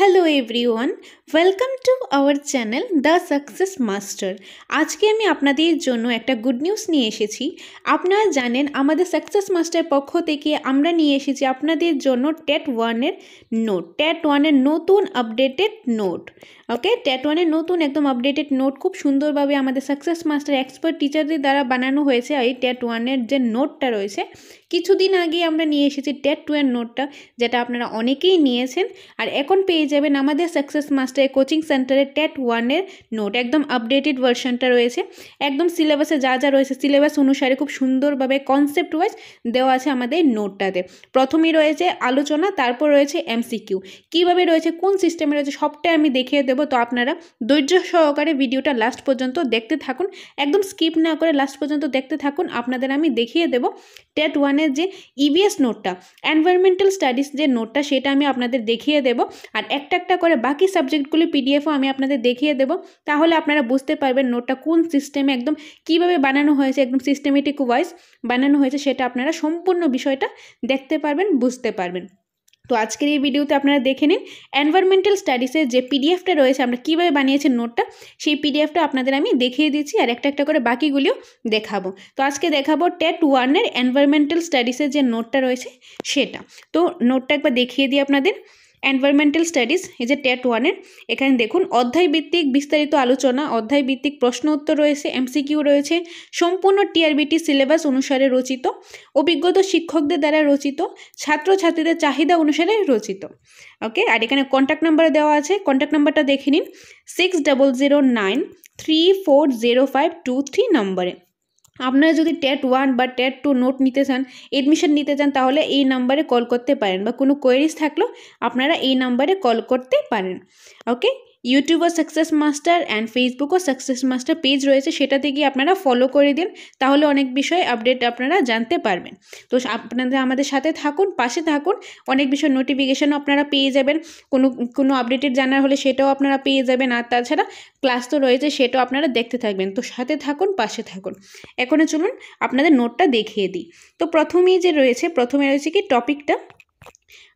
Hello everyone welcome to our channel the success master আজকে আমি আপনাদের জন্য একটা গুড নিউজ নিয়ে এসেছি। আপনারা জানেন, আমাদের সাকসেস মাস্টার পক্ষ থেকে আমরা নিয়ে এসেছি আপনাদের জন্য টেট ওয়ানের নোট টেট ওয়ানের নতুন আপডেটেড নোট ওকে টেট ওয়ানের নতুন একদম আপডেটেড নোট খুব সুন্দরভাবে আমাদের সাকসেস মাস্টার এক্সপার্ট টিচারদের দ্বারা বানানো হয়েছে এই টেট ওয়ানের যে নোটটা রয়েছে, কিছুদিন আগে আমরা নিয়ে এসেছি টেট টু এর নোটটা যেটা আপনারা অনেকেই নিয়েছেন। আর এখন পেয়ে যাবেন আমাদের সাকসেস মাস্টার কোচিং সেন্টারে টেট ওয়ানের নোট একদম আপডেটেড ভার্সনটা রয়েছে। একদম সিলেবাসে যা যা রয়েছে সিলেবাস অনুসারে খুব সুন্দরভাবে কনসেপ্ট ওয়াইজ দেওয়া আছে আমাদের নোটটাতে প্রথমেই রয়েছে আলোচনা, তারপর রয়েছে এমসিকিউ কীভাবে রয়েছে, কোন সিস্টেমে রয়েছে, সবটাই আমি দেখিয়ে দেবো। তো আপনারা ধৈর্য সহকারে ভিডিওটা লাস্ট পর্যন্ত দেখতে থাকুন। একদম স্কিপ না করে লাস্ট পর্যন্ত দেখতে থাকুন। আপনাদের আমি দেখিয়ে দেবো টেট ওয়ানের যে ইভিএস নোটটা এনভায়রনমেন্টাল স্টাডিজ যে নোটটা, সেটা আমি আপনাদের দেখিয়ে দেবো। আর একটা একটা করে বাকি সাবজেক্টগুলি পিডিএফও আমি আপনাদের দেখিয়ে দেবো। তাহলে আপনারা বুঝতে পারবেন নোটটা কোন সিস্টেমে একদম কীভাবে বানানো হয়েছে, একদম সিস্টেমেটিক ওয়াইজ বানানো হয়েছে, সেটা আপনারা সম্পূর্ণ বিষয়টা দেখতে পারবেন, বুঝতে পারবেন। তো আজকের এই ভিডিওতে আপনারা দেখে নিন এনভায়রনমেন্টাল স্টাডিসের যে পিডিএফটা রয়েছে, আমরা কীভাবে বানিয়েছি নোটটা, সেই পিডিএফটা আপনাদের আমি দেখিয়ে দিচ্ছি আর একটা একটা করে বাকিগুলিও দেখাবো। তো আজকে দেখাবো টেট ওয়ানের এনভায়রনমেন্টাল স্টাডিসের যে নোটটা রয়েছে, সেটা। তো নোটটা একবার দেখিয়ে দিই আপনাদের। এনভায়রনমেন্টাল স্টাডিজ এই যে টেট ওয়ানের এখানে দেখুন অধ্যায় ভিত্তিক বিস্তারিত আলোচনা অধ্যায় ভিত্তিক প্রশ্ন উত্তর রয়েছে এমসিকিউ রয়েছে, সম্পূর্ণ টিআরবিটি সিলেবাস অনুসারে রচিত, অভিজ্ঞত শিক্ষকদের দ্বারা রচিত, ছাত্রছাত্রীদের চাহিদা অনুসারে রচিত। ওকে আর এখানে কন্ট্যাক্ট নাম্বার দেওয়া আছে কন্ট্যাক্ট নাম্বারটা দেখে নিন six double zero nine three four zero five two three নম্বরে আপনারা যদি টেট ওয়ান বা টেট টু নোট নিতে চান এডমিশন নিতে চান, তাহলে এই নাম্বারে কল করতে পারেন বা কোনো কোয়েরিজ থাকলেও আপনারা এই নাম্বারে কল করতে পারেন। ওকে ইউটিউবও সাকসেস মাস্টার অ্যান্ড ফেসবুকও সাকসেস মাস্টার পেজ রয়েছে, সেটাতে গিয়ে আপনারা ফলো করে দিন, তাহলে অনেক বিষয় আপডেট আপনারা জানতে পারবেন। তো আপনাদের, আমাদের সাথে থাকুন, পাশে থাকুন, অনেক বিষয় নোটিফিকেশানও আপনারা পেয়ে যাবেন। কোনো কোনো আপডেটেড জানার হলে সেটাও আপনারা পেয়ে যাবেন, আর তাছাড়া ক্লাস তো রয়েছে, সেটাও আপনারা দেখতে থাকবেন। তো সাথে থাকুন, পাশে থাকুন। এখনও চলুন, আপনাদের নোটটা দেখিয়ে দিই। তো প্রথমেই যে রয়েছে, প্রথমে রয়েছে কি টপিকটা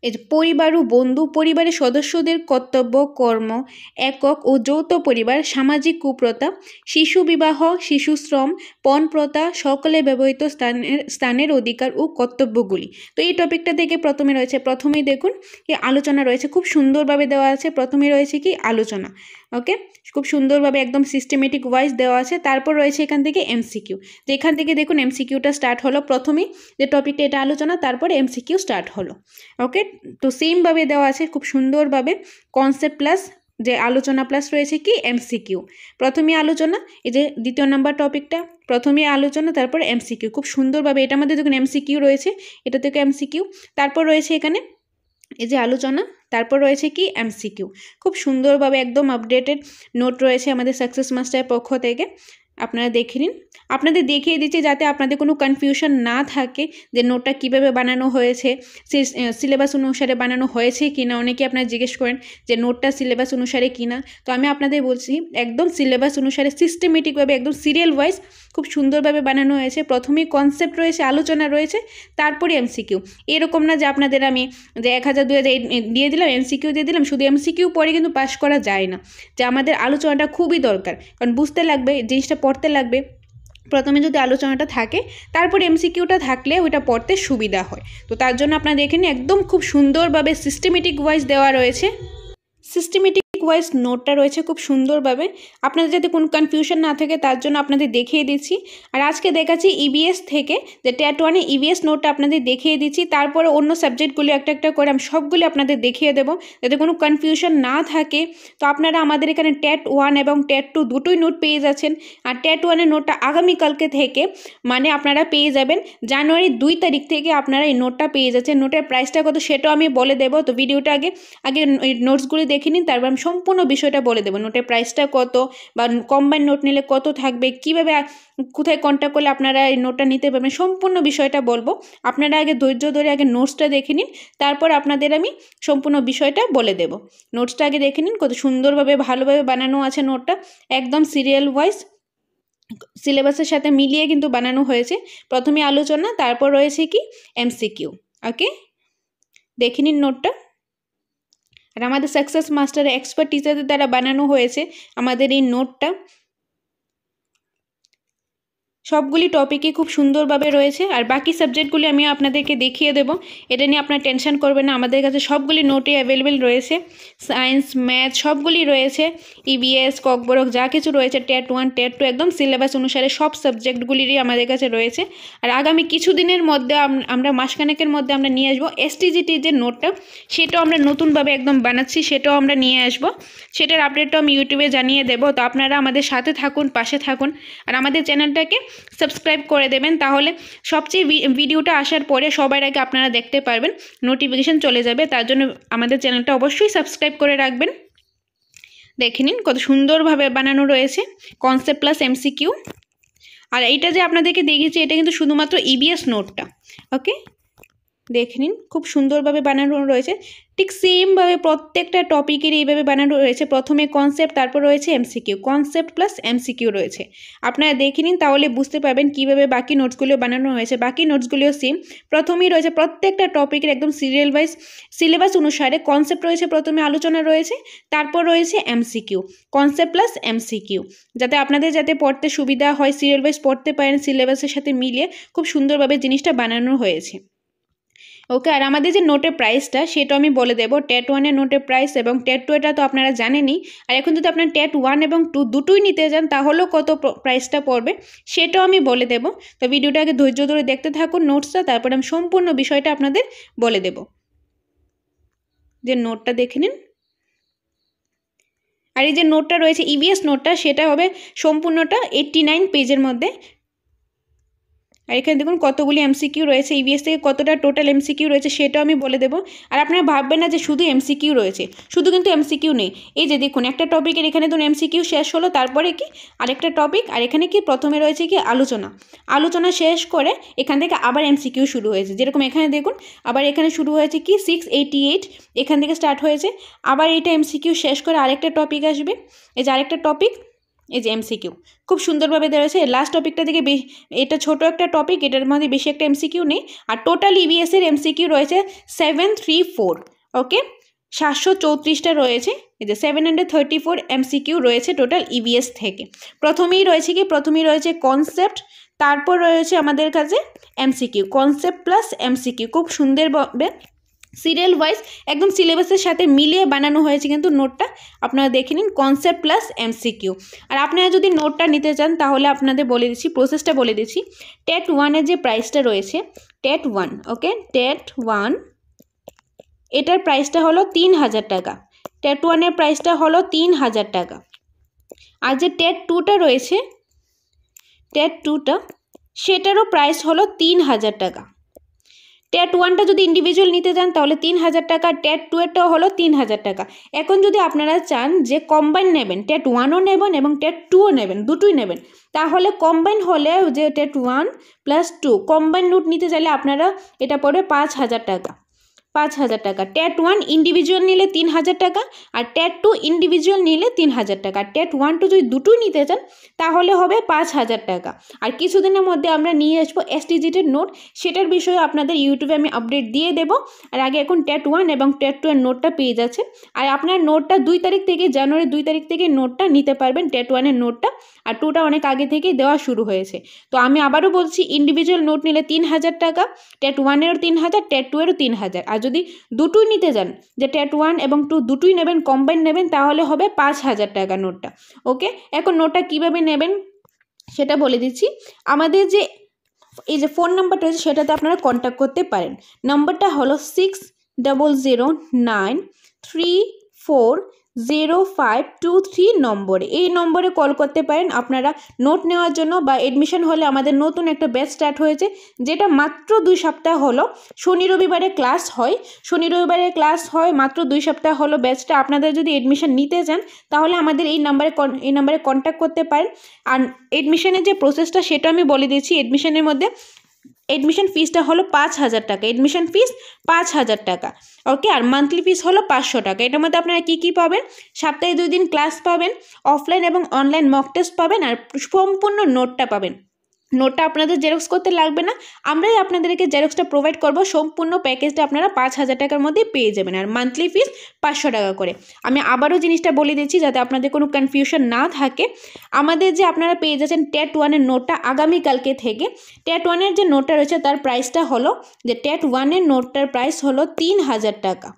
যে পরিবার ও বন্ধু, পরিবারের সদস্যদের কর্তব্য, কর্ম, একক ও যৌথ পরিবার, সামাজিক কুপ্রথা, শিশু বিবাহ, শিশু শ্রম পণপ্রথা সকলে ব্যবহৃত স্থানের স্থানের অধিকার ও কর্তব্যগুলি। তো এই টপিকটা থেকে প্রথমে রয়েছে, প্রথমেই দেখুন কি আলোচনা রয়েছে, খুব সুন্দরভাবে দেওয়া আছে, প্রথমে রয়েছে কি? আলোচনা ওকে খুব সুন্দরভাবে একদম সিস্টেমেটিক ওয়াইজ দেওয়া আছে। তারপর রয়েছে এখান থেকে এমসিকিউ তো এখান থেকে দেখুন এমসিকিউটা স্টার্ট হলো প্রথমেই। যে টপিকটা এটা আলোচনা, তারপর এমসিকিউ স্টার্ট হলো। ওকে তো সেমভাবে দেওয়া আছে, খুব সুন্দরভাবে। কনসেপ্ট প্লাস যে আলোচনা প্লাস রয়েছে কি? এমসিকিউ প্রথমে আলোচনা, এই যে দ্বিতীয় নাম্বার টপিকটা প্রথমে আলোচনা, তারপর এমসিকিউ খুব সুন্দরভাবে এটার মধ্যে দেখুন এমসিকিউ রয়েছে। এটা থেকে এমসিকিউ তারপর রয়েছে এখানে, এই যে আলোচনা তারপর রয়েছে কি এমসিকিউ খুব সুন্দরভাবে একদম আপডেটেড নোট রয়েছে আমাদের সাকসেস মাস্টারের পক্ষ থেকে। আপনারা দেখে নিন। আপনাদের দেখিয়ে দিচ্ছি যাতে আপনাদের কোনো কনফিউশন না থাকে যে নোটটা কীভাবে বানানো হয়েছে, সে সিলেবাস অনুসারে বানানো হয়েছে কি না অনেকে আপনারা জিজ্ঞেস করেন যে নোটটা সিলেবাস অনুসারে কি না তো আমি আপনাদের বলছি, একদম সিলেবাস অনুসারে সিস্টেমেটিকভাবে একদম সিরিয়াল ওয়াইজ খুব সুন্দরভাবে বানানো হয়েছে। প্রথমেই কনসেপ্ট রয়েছে, আলোচনা রয়েছে, তারপরে এমসিকিউ এরকম না যে আপনাদের আমি যে এক হাজার দু হাজার দিয়ে দিলাম এমসিকিউ দিয়ে দিলাম, শুধু এমসিকিউ পরে কিন্তু পাস করা যায় না। যে আমাদের আলোচনাটা খুবই দরকার। কারণ বুঝতে লাগবে, জিনিসটা পড়তে লাগবে। প্রথমে যদি আলোচনাটা থাকে, তারপর এমসিকিউটা থাকলে ওইটা পড়তে সুবিধা হয়। তো তার জন্য আপনারা দেখেন একদম খুব সুন্দরভাবে সিস্টেমেটিক ওয়াইজ দেওয়া রয়েছে। সিস্টেমেটিক ওয়াইজ নোটটা রয়েছে খুব সুন্দরভাবে। আপনাদের যাতে কোনো কনফিউশন না থাকে, তার জন্য আপনাদের দেখিয়ে দিচ্ছি। আর আজকে দেখাচ্ছি ইবিএস থেকে, যে ট্যাট ওয়ানে ইবিএস নোটটা আপনাদের দেখিয়ে দিচ্ছি। তারপরে অন্য সাবজেক্টগুলি একটা একটা করে আমি সবগুলি আপনাদের দেখিয়ে দেবো। যাতে কোনো কনফিউশন না থাকে। তো আপনারা আমাদের এখানে ট্যাট ওয়ান এবং ট্যাট টু দুটোই নোট পেয়ে যাচ্ছেন। আর ট্যাট ওয়ানের নোটটা আগামীকালকে থেকে মানে আপনারা পেয়ে যাবেন। জানুয়ারি দুই তারিখ থেকে আপনারা এই নোটটা পেয়ে যাচ্ছেন। নোটের প্রাইসটা কত সেটাও আমি বলে দেবো। তো ভিডিওটা আগে আগে নোটসগুলি দেখে নিন, তারপর আমি সম্পূর্ণ বিষয়টা বলে দেবো। নোটের প্রাইসটা কত বা কম্বাইন নোট নিলে কত থাকবে? কীভাবে কোথায় কন্ট্যাক্ট করলে আপনারা এই নোটটা নিতে পারবেন? সম্পূর্ণ বিষয়টা বলব। আপনারা আগে ধৈর্য ধরে আগে নোটসটা দেখে নিন, তারপর আপনাদের আমি সম্পূর্ণ বিষয়টা বলে দেব। নোটসটা আগে দেখে নিন, কত সুন্দরভাবে, ভালোভাবে বানানো আছে নোটটা একদম সিরিয়াল ওয়াইজ সিলেবাসের সাথে মিলিয়ে কিন্তু বানানো হয়েছে। প্রথমে আলোচনা, তারপর রয়েছে কি? এমসিকিউ ওকে দেখে নিন নোটটা আর আমাদের সাকসেস মাস্টার এক্সপার্ট টিচারদের দ্বারা বানানো হয়েছে আমাদের এই নোটটা সবগুলি টপিকই খুব সুন্দরভাবে রয়েছে। আর বাকি সাবজেক্টগুলি আমি আপনাদেরকে দেখিয়ে দেব। এটা নিয়ে আপনার টেনশন করবেন না। আমাদের কাছে সবগুলি নোটই অ্যাভেলেবেল রয়েছে। সায়েন্স ম্যাথ সবগুলি রয়েছে। ইবিএস ককবরক যা কিছু রয়েছে টেট ওয়ান টেট টু একদম সিলেবাস অনুসারে সব সাবজেক্টগুলিরই আমাদের কাছে রয়েছে। আর আগামী কিছুদিনের মধ্যে আমরা মাসখানেকের মধ্যে আমরা নিয়ে আসব। এসটিজিটির যে নোটটা সেটাও আমরা নতুনভাবে একদম বানাচ্ছি, সেটাও আমরা নিয়ে আসব। সেটার আপডেটটাও আমি ইউটিউবে জানিয়ে দেবো। তো আপনারা আমাদের সাথে থাকুন, পাশে থাকুন। আর আমাদের চ্যানেলটাকে সাবস্ক্রাইব করে দেবেন, তাহলে সবচেয়ে ভিডিওটা আসার পরে সবার আগে আপনারা দেখতে পারবেন নোটিফিকেশান চলে যাবে, তার জন্য আমাদের চ্যানেলটা অবশ্যই সাবস্ক্রাইব করে রাখবেন। দেখে নিন কত সুন্দরভাবে বানানো রয়েছে কনসেপ্ট প্লাস এমসিকিউ আর এইটা যে আপনাদেরকে দেখিয়েছি, এটা কিন্তু শুধুমাত্র ইবিএস নোটটা ওকে দেখে নিন, খুব সুন্দরভাবে বানানো রয়েছে। ঠিক সেমভাবে প্রত্যেকটা টপিকের এইভাবে বানানো রয়েছে। প্রথমে কনসেপ্ট তারপর রয়েছে এমসিকিউ কনসেপ্ট প্লাস এমসিকিউ রয়েছে। আপনারা দেখে নিন, তাহলে বুঝতে পারবেন কীভাবে বাকি নোটসগুলো বানানো হয়েছে। বাকি নোটসগুলিও সেম প্রথমেই রয়েছে প্রত্যেকটা টপিকের একদম সিরিয়াল ওয়াইজ সিলেবাস অনুসারে কনসেপ্ট রয়েছে প্রথমে, আলোচনা রয়েছে, তারপর রয়েছে এমসিকিউ কনসেপ্ট প্লাস এমসিকিউ যাতে আপনাদের যাতে পড়তে সুবিধা হয় সিরিয়াল ওয়াইজ পড়তে পারেন সিলেবাসের সাথে মিলিয়ে খুব সুন্দরভাবে জিনিসটা বানানো হয়েছে। ওকে আর আমাদের যে নোটের প্রাইসটা সেটা আমি বলে দেবো। টেট ওয়ানের নোটের প্রাইস এবং টেট টু এটা তো আপনারা জানেনই। আর এখন যদি আপনার টেট ওয়ান এবং টু দুটোই নিতে যান, তাহলেও কত প্রাইসটা পড়বে, সেটাও আমি বলে দেবো। তো ভিডিওটাকে ধৈর্য ধরে দেখতে থাকুন নোটসটা, তারপরে আমি সম্পূর্ণ বিষয়টা আপনাদের বলে দেব। যে নোটটা দেখে নিন। আর এই যে নোটটা রয়েছে ইভিএস নোটটা, সেটা হবে সম্পূর্ণটা এইট্টি নাইন পেজের মধ্যে। আর এখানে দেখুন কতগুলি এমসিকিউ রয়েছে ইভিএস থেকে কতটা টোটাল এমসিকিউ রয়েছে সেটাও আমি বলে দেবো। আর আপনারা ভাববেন না যে শুধু এমসিকিউ রয়েছে, শুধু কিন্তু এমসিকিউ নেই। এই যে দেখুন, একটা টপিকের এখানে ধরুন এমসিকিউ শেষ হলো, তারপরে কি? আরেকটা টপিক আর এখানে কি? প্রথমে রয়েছে কি? আলোচনা। আলোচনা শেষ করে এখান থেকে আবার এমসিকিউ শুরু হয়েছে। যেরকম এখানে দেখুন, আবার এখানে শুরু হয়েছে কি? সিক্স এইটি এইট এখান থেকে স্টার্ট হয়েছে। আবার এটা এমসিকিউ শেষ করে আরেকটা টপিক আসবে। এই যে আরেকটা টপিক এই যে এমসিকিউ। খুব সুন্দরভাবে দেওয়া হয়েছে লাস্ট টপিকটা থেকে এটা ছোট একটা টপিক এটার মধ্যে বেশি একটা এমসিকিউ নেই। আর টোটাল ইবিএসের এমসিকিউ রয়েছে সেভেন থ্রি ফোর ওকে সাতশো চৌত্রিশটা রয়েছে। এই যে seven hundred thirty four MCQ রয়েছে টোটাল ইবিএস থেকে। প্রথমেই রয়েছে কি? প্রথমেই রয়েছে কনসেপ্ট তারপর রয়েছে আমাদের কাছে এমসিকিউ। Concept plus MCQ. খুব সুন্দরভাবে সিরিয়াল ওয়াইজ একদম সিলেবাসের সাথে মিলিয়ে বানানো হয়েছে কিন্তু নোটটা। আপনারা দেখে নিন কনসেপ্ট প্লাস এমসিকিউ আর আপনারা যদি নোটটা নিতে চান তাহলে আপনাদের বলে দিচ্ছি প্রসেসটা বলে দিচ্ছি। টেট ওয়ানের যে প্রাইসটা রয়েছে, TET one okay TET one, এটার প্রাইসটা হলো তিন হাজার টাকা। টেট ওয়ানের প্রাইসটা হলো তিন হাজার টাকা। আর যে টেট টুটা রয়েছে, টেট টুটা, সেটারও প্রাইস হলো তিন হাজার টাকা। টেট ওয়ানটা যদি ইন্ডিভিজুয়াল নিতে চান, তাহলে তিন হাজার টাকা ট্যাট টু এরটাও হলো তিন হাজার টাকা। এখন যদি আপনারা চান যে কম্বাইন নেবেন ট্যাট ওয়ানও নেবেন এবং ট্যাট টুও নেবেন, দুটোই নেবেন, তাহলে কম্বাইন হলে যে TET one plus two combine note নিতে চাইলে আপনারা এটা পড়বে পাঁচ হাজার টাকা। পাঁচ হাজার টাকা। ট্যাট ওয়ান ইন্ডিভিজুয়াল নিলে তিন হাজার টাকা আর ট্যাট টু ইন্ডিভিজুয়াল নিলে তিন হাজার টাকা। আর ট্যাট ওয়ান টু যদি দুটোই নিতে চান, তাহলে হবে পাঁচ হাজার টাকা। আর কিছুদিনের মধ্যে আমরা নিয়ে আসব এসটিজিটের নোট। সেটার বিষয়ে আপনাদের ইউটিউবে আমি আপডেট দিয়ে দেব। আর আগে এখন ট্যাট ওয়ান এবং ট্যাট টু এর নোটটা পেয়ে যাচ্ছে আর আপনার নোটটা দুই তারিখ থেকে জানুয়ারি দুই তারিখ থেকে নোটটা নিতে পারবেন ট্যাট ওয়ানের নোটটা। আর টুটা অনেক আগে থেকেই দেওয়া শুরু হয়েছে। তো আমি আবারও বলছি ইন্ডিভিজুয়াল নোট নিলে তিন হাজার টাকা টেট ওয়ানেরও তিন হাজার টেট টু এরও তিন হাজার। আর যদি দুটোই নিতে যান, যে টেট ওয়ান এবং টু দুটোই নেবেন কম্বাইন নেবেন, তাহলে হবে পাঁচ হাজার টাকা নোটটা ওকে এখন নোটটা কীভাবে নেবেন সেটা বলে দিচ্ছি। আমাদের যে, এই যে ফোন নাম্বারটা রয়েছে, সেটাতে আপনারা কন্ট্যাক্ট করতে পারেন। নাম্বারটা হলো six double zero nine three four zero five two three নম্বরে। এই নম্বরে কল করতে পারেন। আপনারা নোট নেওয়ার জন্য বা এডমিশন হলে আমাদের নতুন একটা ব্যাচ স্টার্ট হয়েছে, যেটা মাত্র দুই সপ্তাহ হলো। শনি রবিবারে ক্লাস হয়। শনি রবিবারে ক্লাস হয়, মাত্র দুই সপ্তাহ হলো ব্যাচটা আপনাদের যদি এডমিশন নিতে চান, তাহলে আমাদের এই নাম্বারে এই নাম্বারে কন্ট্যাক্ট করতে পারেন। আর এডমিশনের যে প্রসেসটা সেটা আমি বলে দিয়েছি। এডমিশনের মধ্যে এডমিশন ফিসটা হলো পাঁচ হাজার টাকা। এডমিশন ফিস পাঁচ হাজার টাকা। ওকে আর মান্থলি ফিস হলো পাঁচশো টাকা। এটার মধ্যে আপনারা কী কী পাবেন? সপ্তাহে দুই দিন ক্লাস পাবেন অফলাইন এবং অনলাইন মক টেস্ট পাবেন, আর সম্পূর্ণ নোটটা পাবেন। নোটটা আপনাদের জেরক্স করতে লাগবে না, আমরাই আপনাদেরকে জেরক্সটা প্রোভাইড করব, সম্পূর্ণ প্যাকেজটা আপনারা পাঁচ হাজার টাকার মধ্যে পেয়ে যাবেন, আর মান্থলি ফিস পাঁচশো টাকা করে। আমি আবারও জিনিসটা বলে দিচ্ছি যাতে আপনাদের কোনো কনফিউশন না থাকে। আমাদের যে আপনারা পেয়ে যাচ্ছেন টেট ওয়ানের নোটটা আগামীকালকে থেকে, টেট ওয়ানের যে নোটটা রয়েছে তার প্রাইসটা হলো, যে টেট ওয়ানের নোটটার প্রাইস হলো তিন হাজার টাকা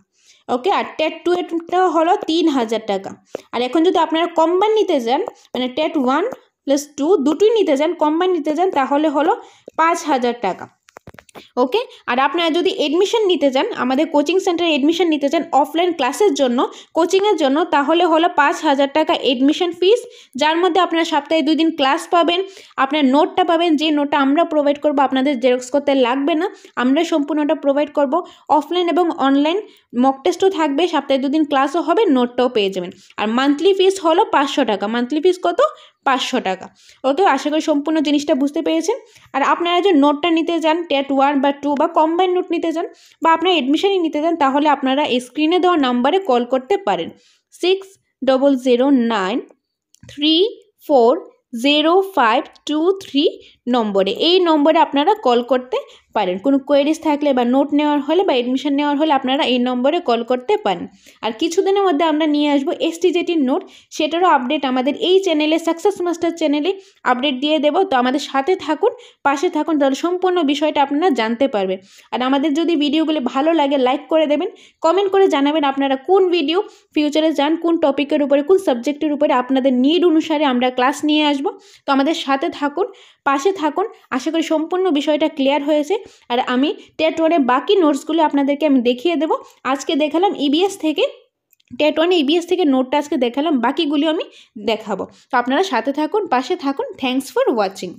ওকে আর টেট টু এরটা হলো তিন হাজার টাকা। আর এখন যদি আপনারা কম্বাইন নিতে যান মানে টেট ওয়ান প্লাস টু দুটোই নিতে যান কম্বাইন নিতে যান তাহলে হলো পাঁচ হাজার টাকা। ওকে আর আপনারা যদি এডমিশন নিতে চান, আমাদের কোচিং সেন্টারে এডমিশন নিতে চান অফলাইন ক্লাসের জন্য কোচিংয়ের জন্য, তাহলে হলো পাঁচ হাজার টাকা এডমিশন ফিস যার মধ্যে আপনারা সপ্তাহে দুই দিন ক্লাস পাবেন, আপনার নোটটা পাবেন, যে নোটটা আমরা প্রোভাইড করব আপনাদের জেরক্স করতে লাগবে না, আমরা সম্পূর্ণটা প্রোভাইড করব অফলাইন এবং অনলাইন মক টেস্টও থাকবে, সপ্তাহে দুদিন ক্লাসও হবে নোটটাও পেয়ে যাবেন। আর মান্থলি ফিস হলো পাঁচশো টাকা মান্থলি ফিস কত? পাঁচশো টাকা। ওকে, আশা করি সম্পূর্ণ জিনিসটা বুঝতে পেরেছেন। আর আপনারা যে নোটটা নিতে যান টেট ওয়ান বা টু বা কম্বাইন নোট নিতে যান বা আপনারা এডমিশনই নিতে যান তাহলে আপনারা স্ক্রিনে দেওয়া নাম্বারে কল করতে পারেন। Six double zero nine three four zero five two three নম্বরে। এই নম্বরে আপনারা কল করতে পারেন। কোনো কোয়েরিজ থাকলে বা নোট নেওয়ার হলে বা এডমিশন নেওয়ার হলে আপনারা এই নম্বরে কল করতে পারেন। আর কিছুদিনের মধ্যে আমরা নিয়ে আসব এসটিজেটির নোট সেটারও আপডেট আমাদের এই চ্যানেলে সাকসেস মাস্টার চ্যানেলে আপডেট দিয়ে দেবো। তো আমাদের সাথে থাকুন, পাশে থাকুন, তাহলে সম্পূর্ণ বিষয়টা আপনারা জানতে পারবেন। আর আমাদের যদি ভিডিওগুলি ভালো লাগে লাইক করে দেবেন। কমেন্ট করে জানাবেন আপনারা কোন ভিডিও ফিউচারে যান, কোন টপিকের উপরে, কোন সাবজেক্টের উপরে আপনাদের নিড অনুসারে আমরা ক্লাস নিয়ে আসব। তো আমাদের সাথে থাকুন পাশে থাকুন। আশা করি সম্পূর্ণ বিষয়টা ক্লিয়ার হয়েছে। আর আমি টেট ওয়ানের বাকি নোটসগুলো আপনাদেরকে আমি দেখিয়ে দেব। আজকে দেখালাম ইবিএস থেকে। টেট ওয়ানে ইবিএস থেকে নোটটা আজকে দেখালাম। বাকিগুলি আমি দেখাবো। তো আপনারা সাথে থাকুন, পাশে থাকুন। Thanks for watching